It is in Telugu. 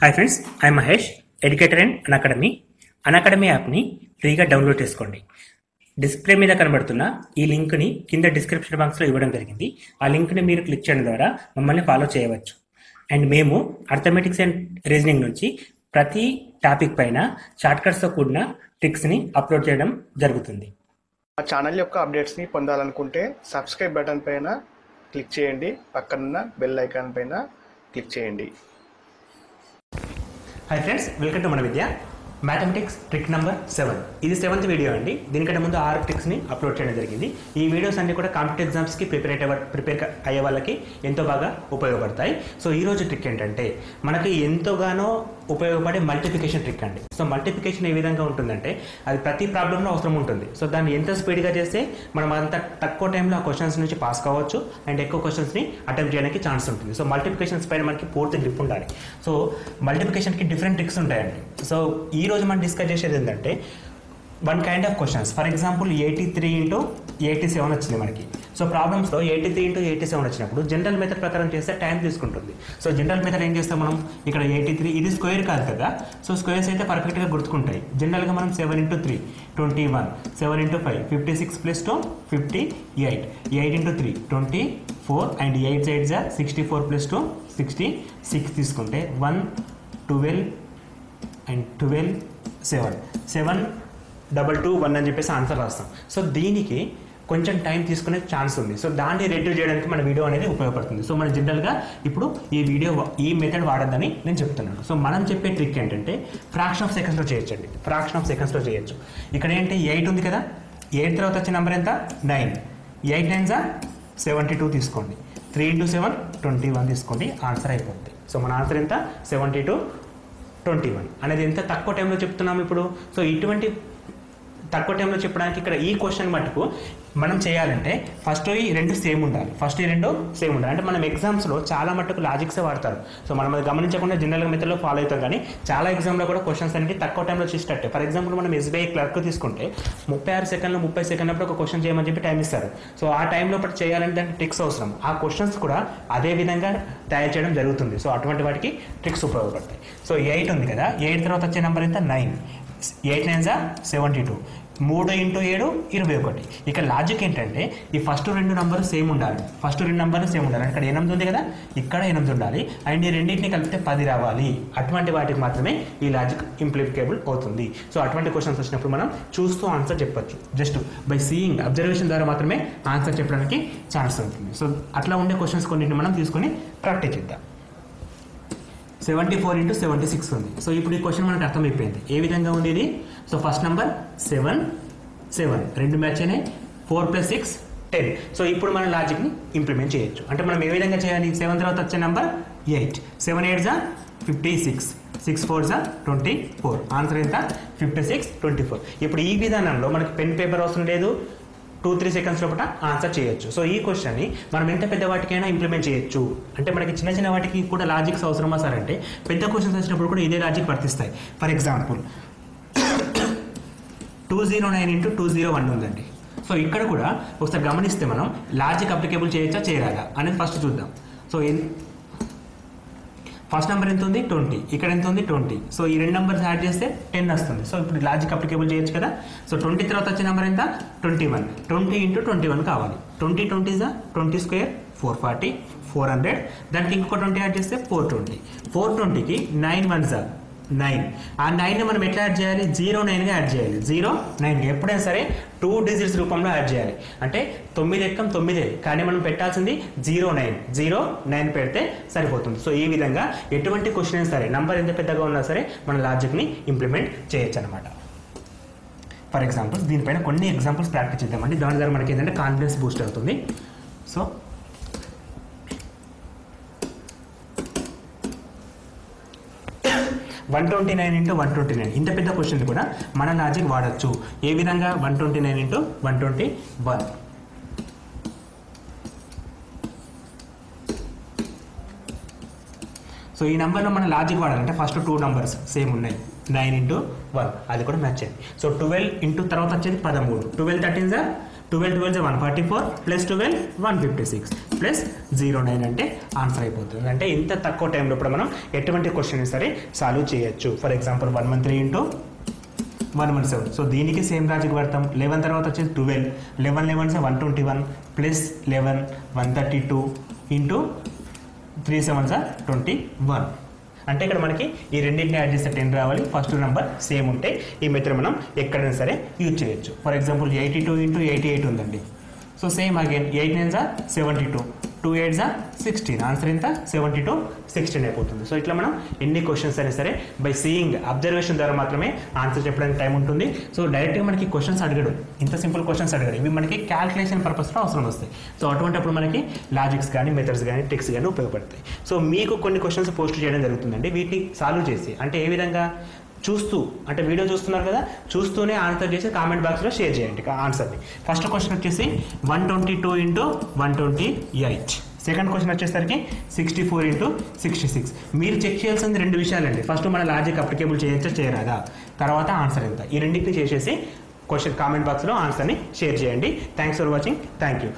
Hi friends I Mahesh educator and Unacademy Unacademy యాప్ని ఫ్రీగా డౌన్లోడ్ చేసుకోండి. డిస్ప్లే మీద కనబడుతున్న ఈ లింక్ని కింద డిస్క్రిప్షన్ బాక్స్లో ఇవ్వడం జరిగింది. ఆ లింక్ని మీరు క్లిక్ చేయడం ద్వారా మమ్మల్ని ఫాలో చేయవచ్చు. అండ్ మేము అర్థమెటిక్స్ అండ్ రీజనింగ్ నుంచి ప్రతి టాపిక్ పైన షార్ట్కట్స్తో కూడిన ట్రిక్స్ని అప్లోడ్ చేయడం జరుగుతుంది. మా ఛానల్ యొక్క అప్డేట్స్ని పొందాలనుకుంటే సబ్స్క్రైబ్ బటన్ పైన క్లిక్ చేయండి. పక్కనున్న బెల్ ఐకాన్ పైన క్లిక్ చేయండి. హాయ్ ఫ్రెండ్స్ వెల్కమ్ టు మన Vidya mathematics trick number seven ఇది సెవెంత్ వీడియో అండి. దీనికంటే ముందు ఆరు ట్రిక్స్ని అప్లోడ్ చేయడం జరిగింది. ఈ వీడియోస్ అన్ని కూడా కాంపిటేటివ్ ఎగ్జామ్స్కి ప్రిపేర్ అయ్యే ప్రిపేర్ అయ్యే వాళ్ళకి ఎంతో బాగా ఉపయోగపడతాయి. సో ఈ రోజు ట్రిక్ ఏంటంటే మనకి ఎంతోగానో ఉపయోగపడే మల్టిప్లికేషన్ ట్రిక్ అండి. సో మల్టిప్లికేషన్ ఏ విధంగా ఉంటుందంటే అది ప్రతి ప్రాబ్లంలో అవసరం ఉంటుంది. సో దాన్ని ఎంత స్పీడ్గా చేస్తే మనం అంత తక్కువ టైంలో ఆ క్వశ్చన్స్ నుంచి పాస్ కావచ్చు అండ్ ఎక్కువ క్వశ్చన్స్ని అటెంప్ట్ చేయడానికి ఛాన్స్ ఉంటుంది. సో మల్టిప్లికేషన్స్ పైన మనకి పూర్తి గ్రిప్ ఉండాలి. సో మల్టిప్లికేషన్కి డిఫరెంట్ ట్రిక్స్ ఉంటాయండి. సో ఈ రోజు మనం డిస్కస్ చేసేది ఏంటంటే one kind of questions for example eighty three into eighty seven వచ్చింది మనకి. So ప్రాబ్లమ్స్లో eighty three into eighty seven వచ్చినప్పుడు జనరల్ మెథడ్ ప్రకారం చేస్తే టైం తీసుకుంటుంది. సో జనరల్ మెథడ్ ఏం చేస్తాం మనం? ఇక్కడ ఎయిటీ త్రీ ఇది స్క్వేర్ కాదు కదా? సో స్క్వేర్స్ అయితే పర్ఫెక్ట్గా గుర్తుకుంటాయి. జనరల్గా మనం seven into three twenty one seven into five fifty six plus two fifty eight eight into three twenty four and eight side జా sixty four plus two sixty six తీసుకుంటే one twelve and twelve seven seven double two one అని చెప్పేసి ఆన్సర్ రాస్తాం. సో దీనికి కొంచెం టైం తీసుకునే ఛాన్స్ ఉంది. సో దాన్ని రెడ్యూస్ చేయడానికి మన వీడియో అనేది ఉపయోగపడుతుంది. సో మన జనరల్గా ఇప్పుడు ఈ వీడియో ఈ మెథడ్ వాడద్దని నేను చెప్తున్నాను. సో మనం చెప్పే ట్రిక్ ఏంటంటే ఫ్రాక్షన్ ఆఫ్ సెకండ్స్లో చేయొచ్చండి. ఫ్రాక్షన్ ఆఫ్ సెకండ్స్లో చేయొచ్చు. ఇక్కడ ఏంటి? ఎయిట్ ఉంది కదా? ఎయిట్ తర్వాత వచ్చే నెంబర్ ఎంత? Nine eight nine sir seventy two తీసుకోండి. Three into seven twenty one తీసుకోండి. ఆన్సర్ అయిపోతుంది సో మన ఆన్సర్ ఎంత? సెవెంటీ టూ ట్వంటీ వన్ అనేది ఎంత తక్కువ టైంలో చెప్తున్నాం ఇప్పుడు? సో ఇటువంటి తక్కువ టైంలో చెప్పడానికి ఇక్కడ ఈ క్వశ్చన్ మటుకు మనం చేయాలంటే ఫస్ట్ ఈ రెండు సేమ్ ఉండాలి. ఫస్ట్ ఈ రెండు సేమ్ ఉండాలి. అంటే మనం ఎగ్జామ్స్లో చాలా మటుకు లాజిక్సే వాడతారు. సో మనం అది గమనించకుండా జనరల్ మెథడ్లో ఫాలో అవుతాం కానీ చాలా ఎగ్జామ్లో కూడా క్వశ్చన్స్ అనేది తక్కువ టైంలో చేసేటట్టే. ఫర్ ఎగ్జాంపుల్ మనం ఎస్బీఐ క్లర్క్ తీసుకుంటే ముప్పై ఆరు సెకండ్లు ముప్పై సెకండ్లప్పుడు ఒక క్వశ్చన్ చేయమని చెప్పి టైం ఇస్తారు. సో ఆ టైంలో పాటు చేయాలంటే దానికి ట్రిక్స్ అవసరం. ఆ క్వశ్చన్స్ కూడా అదే విధంగా తయారు చేయడం జరుగుతుంది. సో అటువంటి వాటికి ట్రిక్స్ ఉపయోగపడతాయి. సో ఎయిట్ ఉంది కదా. ఎయిట్ తర్వాత వచ్చే నెంబర్ ఎంత? నైన్ ఎయిట్ నైన్ జా సెవెంటీ టూ. మూడు ఇంటూ ఏడు ఇరవై ఒకటి. ఇక లాజిక్ ఏంటంటే ఈ ఫస్ట్ రెండు నంబర్ సేమ్ ఉండాలి. ఫస్ట్ రెండు నంబర్లు సేమ్ ఉండాలి. ఇక్కడ ఎనిమిది ఉంది కదా? ఇక్కడ ఎనిమిది ఉండాలి. అండ్ ఈ రెండింటిని కలిపితే పది రావాలి. అటువంటి వాటికి మాత్రమే ఈ లాజిక్ ఇంప్లికేబుల్ అవుతుంది. సో అటువంటి క్వశ్చన్స్ వచ్చినప్పుడు మనం చూస్తూ ఆన్సర్ చెప్పచ్చు. జస్ట్ బై సీయింగ్ అబ్జర్వేషన్ ద్వారా మాత్రమే ఆన్సర్ చెప్పడానికి ఛాన్స్ ఉంటుంది. సో అట్లా ఉండే క్వశ్చన్స్ కొన్నింటిని మనం తీసుకొని ప్రాక్టీస్ చేద్దాం. Seventy four into seventy six ఉంది. సో ఇప్పుడు ఈ క్వశ్చన్ మనకు అర్థమైపోయింది. ఏ విధంగా ఉంది ఇది so first number seven seven రెండు మ్యాచ్ అయినాయి. Four plus six ten so ఇప్పుడు మన లాజిక్ని ఇంప్లిమెంట్ చేయొచ్చు. అంటే మనం ఏ విధంగా చేయాలి? సెవెన్ తర్వాత వచ్చే నెంబర్ ఎయిట్ సెవెన్ ఎయిట్ జా ఫిఫ్టీ సిక్స్ సిక్స్ ఫోర్ జా ట్వంటీ ఫోర్ ఆన్సర్ ఎంత? ఫిఫ్టీ సిక్స్ ట్వంటీ ఫోర్ ఇప్పుడు ఈ విధానంలో మనకి పెన్ పేపర్ అవసరం లేదు. టూ త్రీ సెకండ్స్ లోపల ఆన్సర్ చేయొచ్చు. సో ఈ క్వశ్చన్ని మనం ఎంత పెద్ద వాటికైనా ఇంప్లిమెంట్ చేయొచ్చు. అంటే మనకి చిన్న చిన్న వాటికి కూడా లాజిక్స్ అవసరమా సార్ అంటే పెద్ద క్వశ్చన్స్ వచ్చినప్పుడు కూడా ఇదే లాజిక్ వర్తిస్తాయి. For example two zero nine into two zero one ఉందండి. సో ఇక్కడ కూడా ఒకసారి గమనిస్తే మనం లాజిక్ అప్లికేబుల్ చేయొచ్చా చేయరాదా అనేది ఫస్ట్ చూద్దాం. సో ఫస్ట్ నెంబర్ ఎంత ఉంది? ట్వంటీ ఇక్కడ ఎంత ఉంది? ట్వంటీ సో ఈ రెండు నెంబర్స్ యాడ్ చేస్తే టెన్ వస్తుంది. సో ఇప్పుడు లాజిక్ అప్లికేబుల్ చేయొచ్చు కదా? సో ట్వంటీ తర్వాత వచ్చే నెంబర్ ఎంత? Twenty one twenty into twenty one కావాలి ట్వంటీ ట్వంటీ జా twenty square four forty four hundred దానికి ఇంకో ట్వంటీ యాడ్ చేస్తే ఫోర్ ట్వంటీ ఫోర్ ట్వంటీకి నైన్ వన్ సార్ నైన్. ఆ నైన్ని మనం ఎట్లా యాడ్ చేయాలి? జీరో నైన్గా యాడ్ చేయాలి. జీరో నైన్ ఎప్పుడైనా సరే టూ డిజిట్స్ రూపంలో యాడ్ చేయాలి. అంటే తొమ్మిది ఎక్కం తొమ్మిదే. కానీ మనం పెట్టాల్సింది జీరో నైన్. జీరో నైన్ పెడితే సరిపోతుంది. సో ఈ విధంగా ఎటువంటి క్వశ్చన్ అయినా సరే నంబర్ ఎంత పెద్దగా ఉన్నా సరే మన లాజిక్ని ఇంప్లిమెంట్ చేయొచ్చు అనమాట ఫర్ ఎగ్జాంపుల్స్ దీనిపైన కొన్ని ఎగ్జాంపుల్స్ ప్రాక్టీస్ చేద్దామండి. దాని ద్వారా మనకి ఏంటంటే కాన్ఫిడెన్స్ బూస్ట్ అవుతుంది. So one twenty nine into one twenty nine ఇంత పెద్ద క్వశ్చన్ కూడా మన లాజిక్ వాడచ్చు. ఏ విధంగా one twenty nine into one twenty one so ఈ నెంబర్లో మన లాజిక్ వాడాలంటే ఫస్ట్ టూ నెంబర్స్ సేమ్ ఉన్నాయి. నైన్ ఇంటూ వన్ అది కూడా మ్యాచ్ అయింది సో ట్వెల్వ్ ఇంటూ తర్వాత వచ్చేది పదమూడు. Twelve thirteen sir twelve twelve one forty four plus twelve one fifty six plus zero nine అంటే ఆన్సర్ అయిపోతుంది. అంటే ఇంత తక్కువ టైంలో ఇప్పుడు మనం ఎటువంటి క్వశ్చన్ సరే సాల్వ్ చేయొచ్చు. For example one one three into one one seven so దీనికి సేమ్ రాజుకి పడతాం లెవెన్ తర్వాత వచ్చేసి twelve eleven eleven one twenty one plus eleven one thirty two into three seven sir twenty one అంటే ఇక్కడ మనకి ఈ రెండింటిని యాడ్ చేస్తే టెన్ రావాలి. ఫస్ట్ నెంబర్ సేమ్ ఉంటే ఈ మెథడ్ మనం ఎక్కడైనా సరే యూజ్ చేయొచ్చు. For example eighty two into eighty eight ఉందండి. So same again eight nine sir seventy two two eight జా సిక్స్టీన్. ఆన్సర్ ఎంత? సెవెంటీ టూ సిక్స్టీన్ అయిపోతుంది. సో ఇట్లా మనం ఎన్ని క్వశ్చన్స్ అయినా సరే బై సీయింగ్ అబ్జర్వేషన్ ద్వారా మాత్రమే ఆన్సర్ చెప్పడానికి టైం ఉంటుంది. సో డైరెక్ట్గా మనకి క్వశ్చన్స్ అడగడు. ఇంత సింపుల్ క్వశ్చన్స్ అడగడు. ఇవి మనకి క్యాల్కులేషన్ పర్పస్లో అవసరం వస్తాయి. సో అటువంటిప్పుడు మనకి లాజిక్స్ కానీ మెథడ్స్ కానీ ట్రిక్స్ కానీ ఉపయోగపడతాయి. సో మీకు కొన్ని క్వశ్చన్స్ పోస్ట్ చేయడం జరుగుతుందండి. వీటిని సాల్వ్ చేసి అంటే ఏ విధంగా? చూస్తూ అంటే వీడియో చూస్తున్నారు కదా చూస్తూనే ఆన్సర్ చేసి కామెంట్ బాక్స్లో షేర్ చేయండి ఆన్సర్ని ఫస్ట్ క్వశ్చన్ వచ్చేసి one twenty two into one twenty eight second question వచ్చేసరికి sixty four into sixty six మీరు చెక్ చేయాల్సింది రెండు విషయాలండి. ఫస్ట్ మన లాజిక్ అప్లికేబుల్ చేయొచ్చా చేయరాదా? తర్వాత ఆన్సర్ ఎంత ఈ రెండింటిని చేసేసి క్వశ్చన్ కామెంట్ బాక్స్లో ఆన్సర్ని షేర్ చేయండి. Thanks for watching thank you